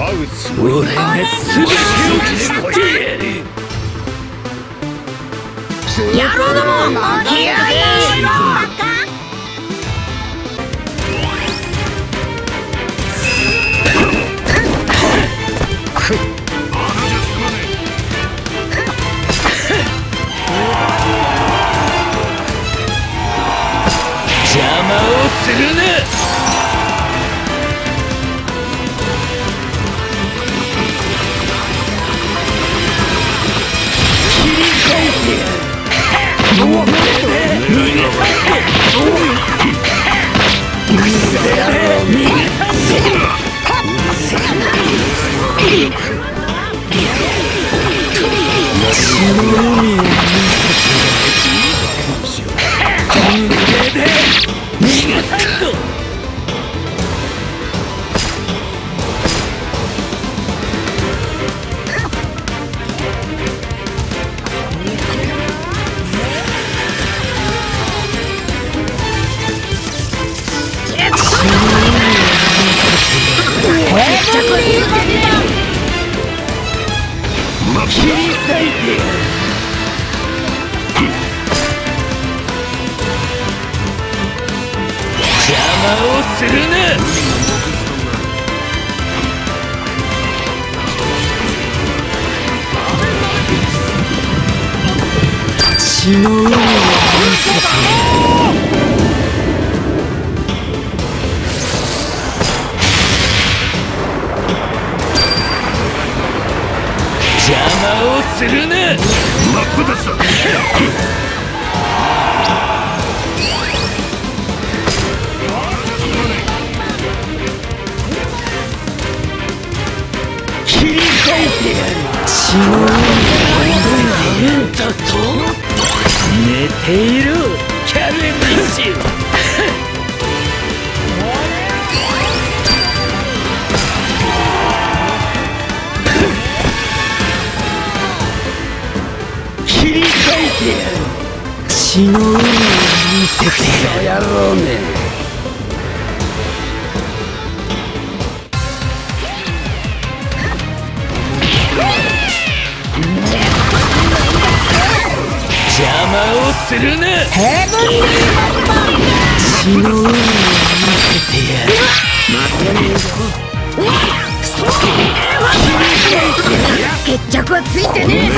俺が全てを切ってやる野郎ども気合い切するな血の海を見せて邪魔をするな真っ二つだ切り裂いてやる。血の海を見せてやるだと寝ているキャベンディッシュ切り裂いてやる血の海を見せてやる野郎邪魔をするな。ヘブンリーバッバン血の海を見せてやるまたねえぞ決着はついてねえ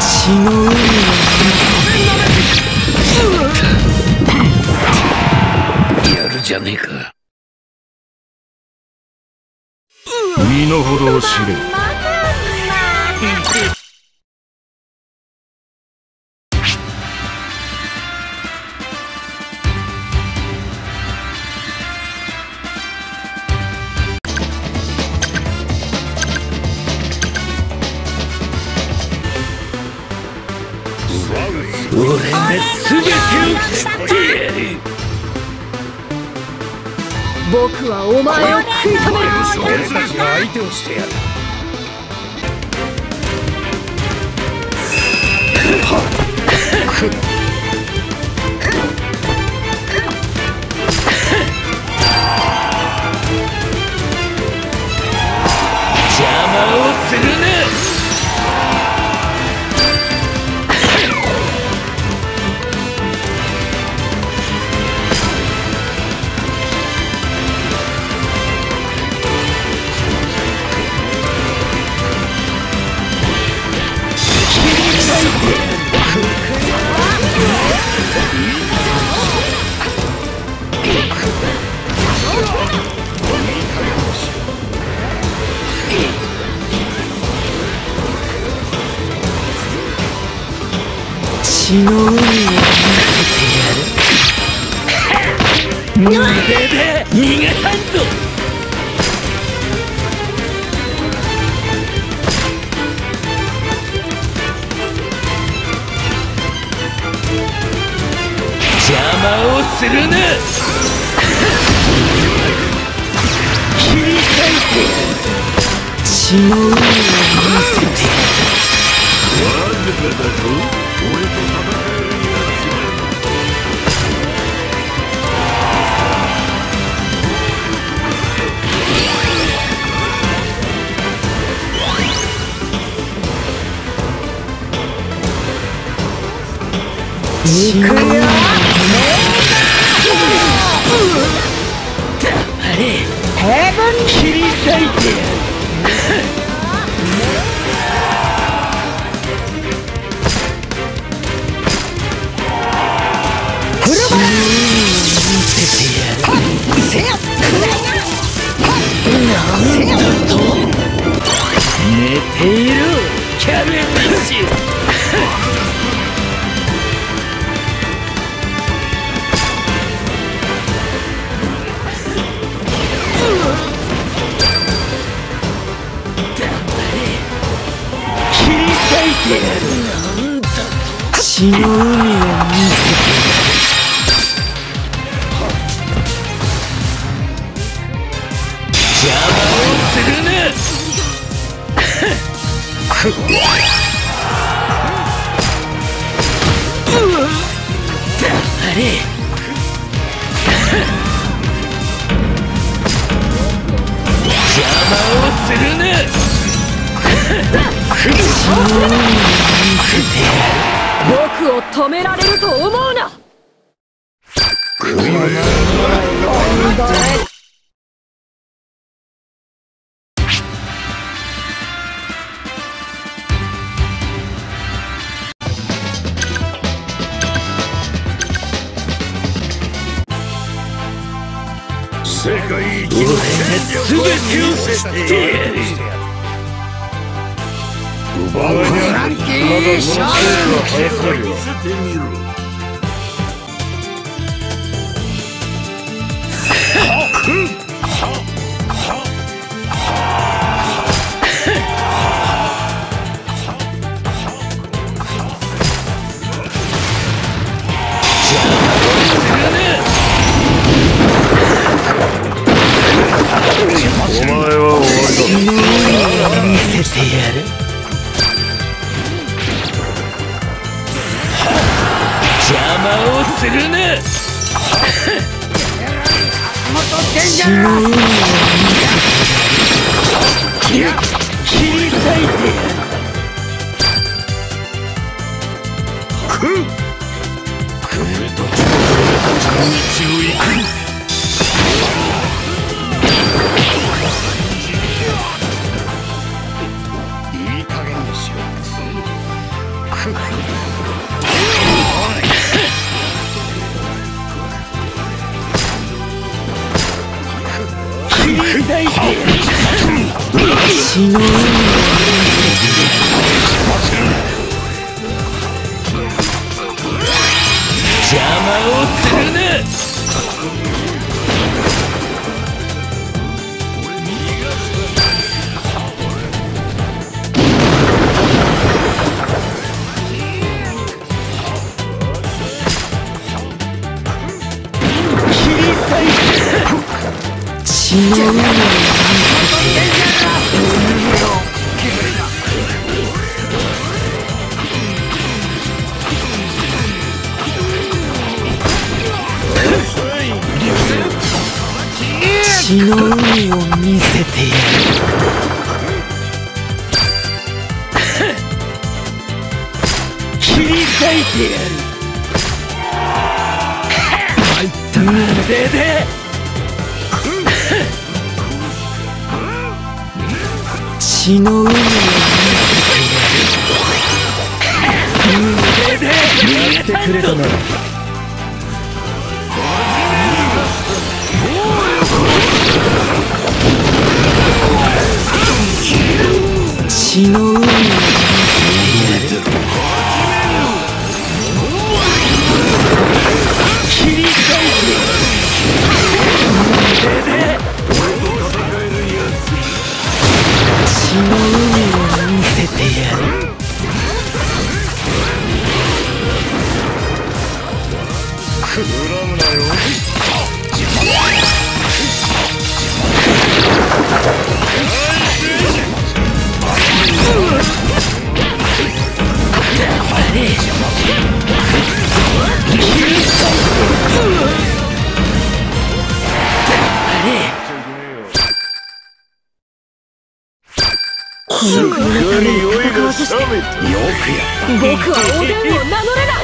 血の海を見せてやるじゃねえか身の程を知れ俺が全てを切ってやる僕はお前を食い止める相手をしてやるはっ血の海を見せてやる無礼だ逃がさんぞ邪魔をするな。切り裂いて血の海を見せて。わずかだぞ俺と？戦えるヘブン切り裂いて。やるなんだと寝ているキャベツシ切り裂いてやる血の海を見せてあれ。邪魔をするな僕を止められると思うな全てを知ってやる奪切死ぬ血の海を見せてやる。切り裂いてやる。無礼で。血の海を見せてくれる無礼で逃げてくれたなら血の。海恨むなよすっかり酔いが覚めた。よくや僕はおでんを名乗れない。